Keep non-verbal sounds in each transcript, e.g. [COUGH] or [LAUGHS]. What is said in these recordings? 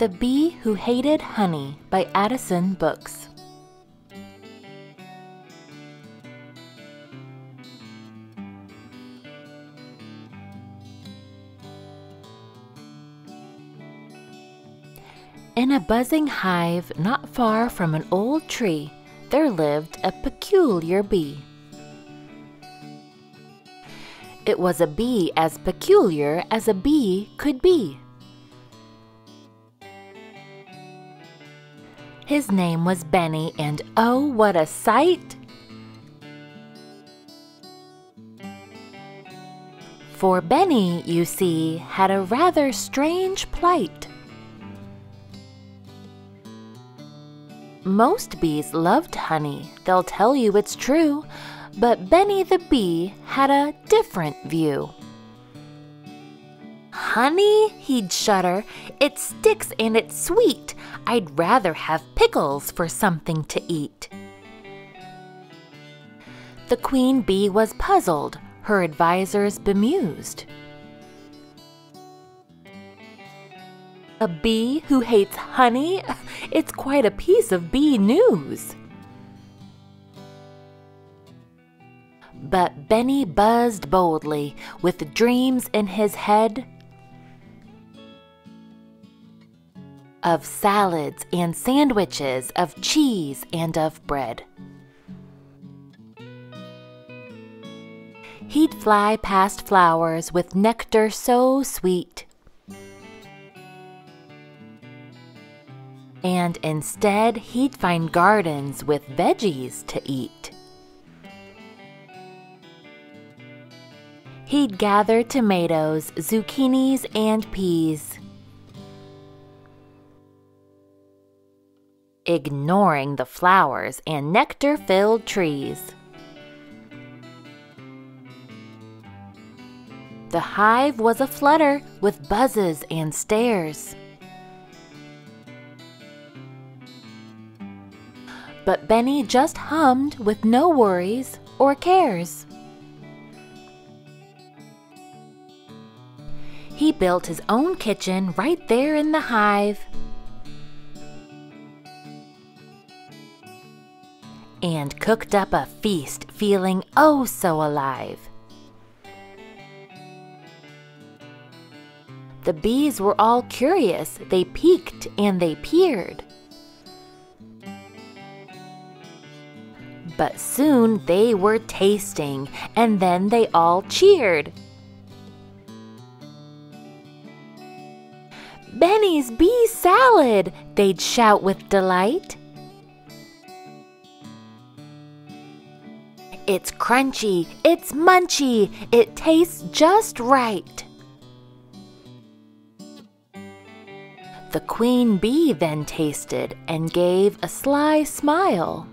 The Bee Who Hated Honey by Adisan Books. In a buzzing hive not far from an old tree, there lived a peculiar bee. It was a bee as peculiar as a bee could be. His name was Benny, and oh, what a sight! For Benny, you see, had a rather strange plight. Most bees loved honey, they'll tell you it's true, but Benny the bee had a different view. Honey, he'd shudder, it sticks and it's sweet. I'd rather have pickles for something to eat. The queen bee was puzzled, her advisers bemused. A bee who hates honey? [LAUGHS] It's quite a piece of bee news. But Benny buzzed boldly, with dreams in his head of salads and sandwiches, of cheese and of bread. He'd fly past flowers with nectar so sweet and instead he'd find gardens with veggies to eat. He'd gather tomatoes, zucchinis, and peas, ignoring the flowers and nectar filled trees. The hive was aflutter with buzzes and stares. but Benny just hummed with no worries or cares. He built his own kitchen right there in the hive. And cooked up a feast, feeling oh so alive. The bees were all curious, they peeked and they peered. But soon they were tasting, and then they all cheered. Benny's bee salad, they'd shout with delight. It's crunchy, it's munchy, it tastes just right. The queen bee then tasted and gave a sly smile.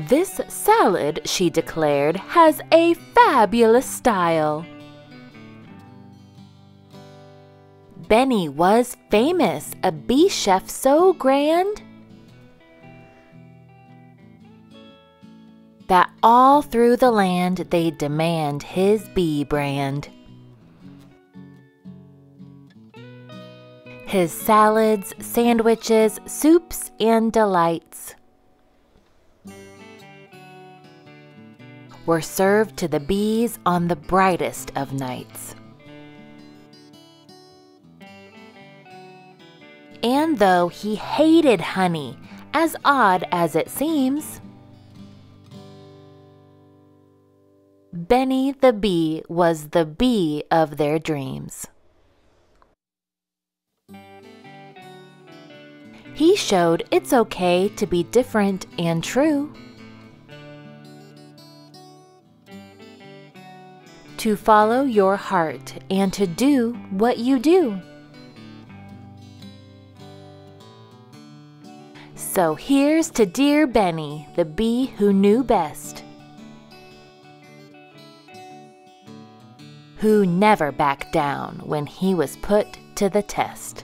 This salad, she declared, has a fabulous style. Benny was famous, a bee chef so grand all through the land they demand his bee brand. His salads, sandwiches, soups, and delights were served to the bees on the brightest of nights. And though he hated honey, as odd as it seems, Benny the bee was the bee of their dreams. He showed it's okay to be different and true. to follow your heart and to do what you do. So here's to dear Benny, the bee who knew best, who never backed down when he was put to the test.